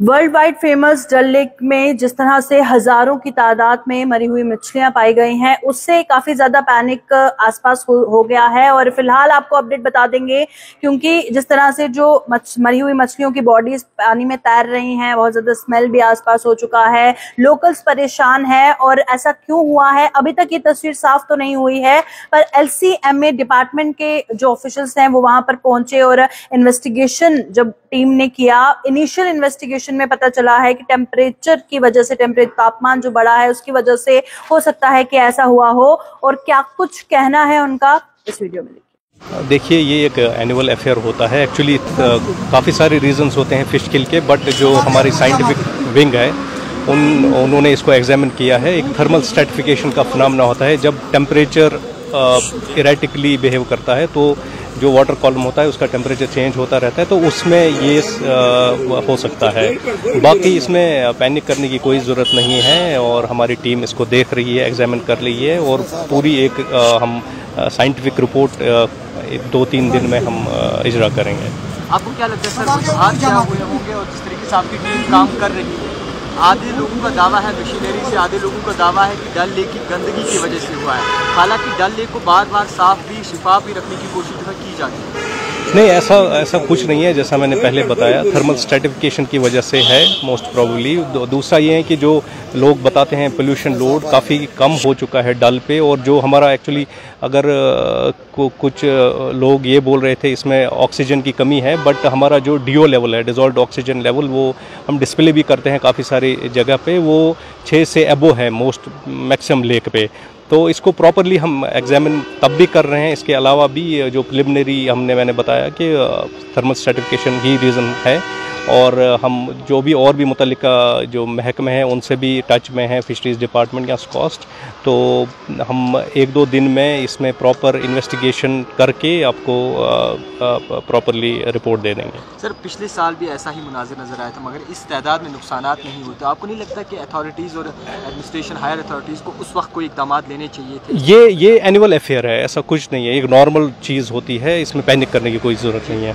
World wide famous Dal lake में जिस तरह से हज़ारों की तादाद में मरी हुई मछलियाँ पाई गई हैं उससे काफ़ी ज़्यादा पैनिक आसपास हो, हो गया है। और फ़िलहाल आपको अपडेट बता देंगे क्योंकि जिस तरह से जो मच, मरी हुई मछलियों की बॉडीज पानी में तैर रही हैं बहुत ज़्यादा स्मेल भी आसपास हो चुका है। लोकल्स परेशान है और ऐसा क्यों हुआ है? अभी तक ये तस्वीर साफ़ तो नहीं हुई है पर एलसीएमए डिपार्टमेंट के जो ऑफिशियल्स हैं वो वहाँ पर पहुँचे और इन्वेस्टिगेशन जब टीम ने किया इनिशियल इन्वेस्टिगेशन में पता चला है कि टेम्परेचर की वजह से टेम्परेचर तापमान जो बढ़ा है, उसकी वजह से हो सकता है कि ऐसा हुआ हो। और क्या कुछ कहना है उनका? इस वीडियो में देखिए। ये एक एनुअल अफेयर होता है। एक्चुअली काफ़ी सारे रीजंस होते हैं फ़िश किल के बट जो हमारी साइंटिफिक विंग है, उन, उन्होंने इसको एग्जामिन किया है। एक थर्मल स्ट्रेटिफिकेशन का फनामना होता है। जब टेम्परेचर इरेटिकली बिहेव करता है तो जो वाटर कॉलम होता है, उसका टेम्परेचर चेंज होता रहता है तो उसमें ये हो सकता है। बाकी इसमें पैनिक करने की कोई ज़रूरत नहीं है और हमारी टीम इसको देख रही है एग्जामिन कर रही है और पूरी एक हम साइंटिफिक रिपोर्ट दो तीन दिन में हम इजरा करेंगे। आपको क्या लगता है, सर, कुछ क्या हुए होंगे और जिस तरीके से आपकी टीम काम कर रही है? आधे लोगों का दावा है मशीनरी से आधे लोगों का दावा है कि डल लेक की गंदगी की वजह से हुआ है। हालाँकि डल लेक को बार बार साफ़ भी, शिफाफ भी रखने की कोशिश की जाती। है नहीं, ऐसा ऐसा कुछ नहीं है, जैसा मैंने पहले बताया। थर्मल स्ट्रेटिफिकेशन की वजह से है मोस्ट प्रॉबली दूसरा ये है कि जो लोग बताते हैं पोल्यूशन लोड काफ़ी कम हो चुका है डल पे, और जो हमारा एक्चुअली अगर कुछ लोग ये बोल रहे थे, इसमें ऑक्सीजन की कमी है बट हमारा जो D O level dissolve oxygen level वो हम डिस्प्ले भी करते हैं काफ़ी सारी जगह पे, वो छः से एबो है मोस्ट मैक्सिमम लेक पे। तो इसको प्रॉपरली हम एग्जामिन तब भी कर रहे हैं। इसके अलावा भी, जो प्रिलिमिनरी हमने, मैंने बताया कि थर्मल सर्टिफिकेशन ही रीज़न है। और हम जो भी और भी मुतल जो महकमे हैं उनसे भी टच में हैं फिशरीज़ डिपार्टमेंट या कॉस्ट तो हम एक दो दिन में इसमें प्रॉपर इन्वेस्टिगेशन करके आपको प्रॉपरली रिपोर्ट दे देंगे। सर पिछले साल भी ऐसा ही मुनाजिर नज़र आया था मगर इस तादाद में नुकसान नहीं हुए। तो आपको नहीं लगता कि अथॉरिटीज़ और एडमिनिस्ट्रेशन हायर अथॉरिटीज़ को उस वक्त कोई इकदाम लेने चाहिए थे? ये ये एनुअल अफेयर है ऐसा कुछ नहीं है। एक नॉर्मल चीज़ होती है इसमें पैनिक करने की कोई ज़रूरत नहीं है।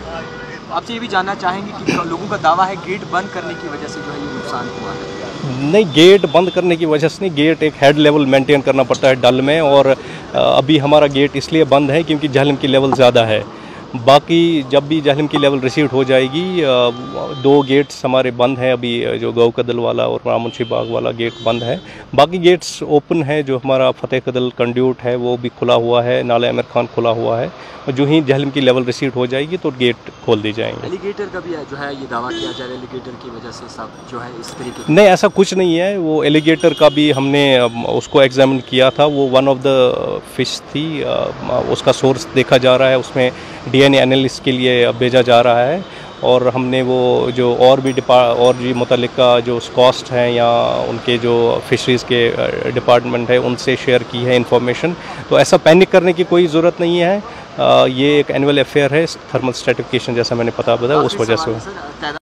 आपसे ये भी जानना चाहेंगे कि लोगों का दावा है गेट बंद करने की वजह से जो है ये नुकसान हुआ है? नहीं, गेट बंद करने की वजह से नहीं, गेट एक हेड लेवल मेंटेन करना पड़ता है डल में और अभी हमारा गेट इसलिए बंद है क्योंकि जहलम की लेवल ज़्यादा है। बाकी जब भी जहलम की लेवल रिसीव हो जाएगी दो गेट्स हमारे बंद हैं अभी जो गौ कदल वाला और रामुंशी बाग वाला गेट बंद है। बाकी गेट्स ओपन है जो हमारा फतेह कदल कंड्यूट है वो भी खुला हुआ है नाला अमर खान खुला हुआ है। और जो ही जहलम की लेवल रिसीव हो जाएगी तो गेट खोल दी जाएँगे। एलिगेटर का भी जो है ये दावा किया जा रहा है एलिगेटर की वजह से सब जो है इस तरीके नहीं ऐसा कुछ नहीं है। वो एलिगेटर का भी हमने उसको एग्जामिन किया था। वो वन ऑफ़ द फ़िश थी उसका सोर्स देखा जा रहा है उसमें डीएनए एनालिस्ट के लिए भेजा जा रहा है और हमने वो जो और भी डिपा और भी मुतल जो कॉस्ट हैं या उनके जो फिशरीज़ के डिपार्टमेंट है उनसे शेयर की है इन्फॉर्मेशन तो ऐसा पैनिक करने की कोई ज़रूरत नहीं है। आ, ये एक एनुअल अफेयर है थर्मल स्टेटिफिकेशन जैसा मैंने पता बताया उस वजह से